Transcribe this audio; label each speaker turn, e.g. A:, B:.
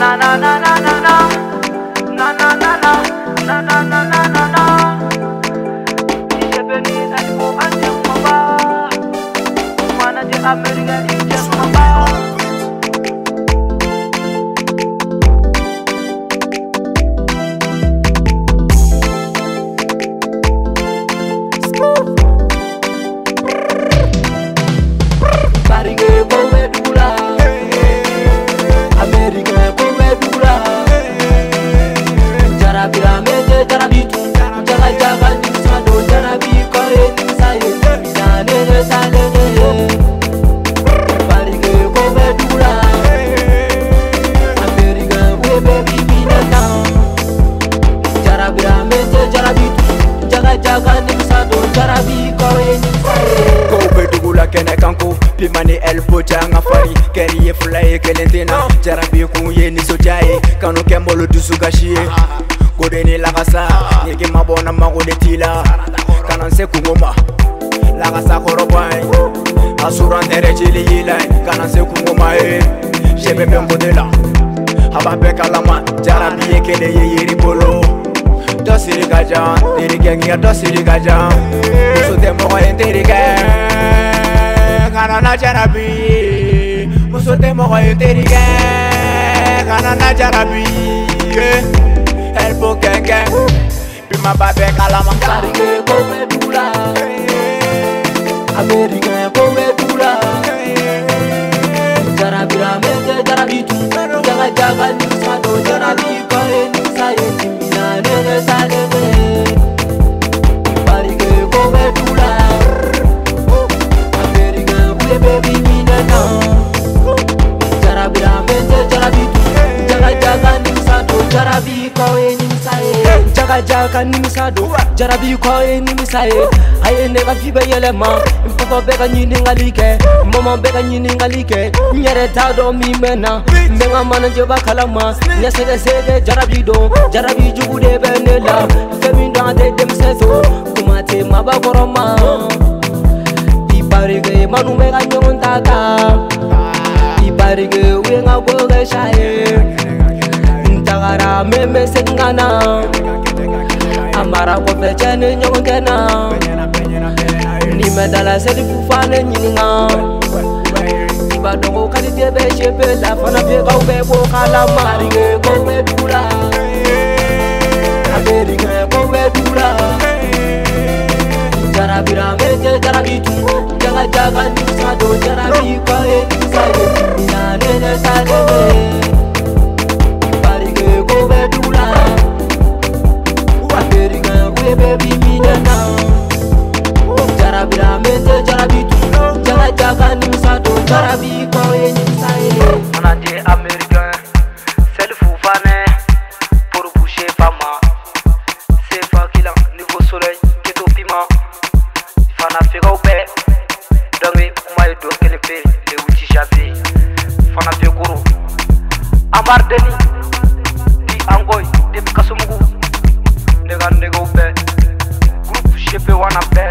A: na na na na na
B: bimani elfo canga fari kɛri ye fila ye kelen tena jarabi kun ye ninsodiya ye kanu kɛ mbolo dusukasi ye kodeni ah, ah, ah. lagasa ɲigi mabɔna mago de t'i la kana se kungo eh. ma lagasa kɔrɔbɔn ye a surantɛrɛ cili y'i la kana se kungo ma ye je bɛ bɛn kote la a b'a bɛɛ kalama jarabi ye kelen ye yiri bolo dɔ siri ka jan terikɛ ŋiya dɔ siri ka jan muso eh. tɛ mɔgɔ ye terikɛ gana na jarabi muso tɛ mɔgɔ ye terikɛ gana na jarabi ye eh, elbo kɛnkɛ bimaba bɛ kalama karike ko bɛ dula
A: eh. amerikɛ ko bɛ dula jarabira eh. mɛ tɛ jarabi tun jaga jagani. jaka nimisa do jara bi ko e nimisa e aye ne ba fiba yele ma mpoko be ka nyini ngalike momo be ka nyini ngalike nyare ta do mi mena me nga mana je ba kala ma ne se de se de jara bi do jara bi ju de be ne la ke mi nda de dem se to kuma te ma ba koro ma bi pare ge manu me ka nyon ta ta bi pare ge we nga go ge sha e ntagara me me se ngana mara ko fɛ cɛ ne ɲɔgɔn kɛ na ni mɛ dala seli fufa ne ɲininga i b'a dɔn ko kadi tɛ bɛ se bɛ la fana bɛ kaw bɛ bɔ ka la mari ye ko bɛ du la kaberi kɛ ko bɛ du la jarabira mɛ cɛ jarabi tun ko jaga jaga ni sa don jarabi kɔ ye ni sa don ya ne ne ta ne ne. Fana fanafika upe donge umayidokele pe le lewucisha be fanafekuru ambar deni di angoy deb kasumugu
B: ndega ndega upe groupe gp wana pe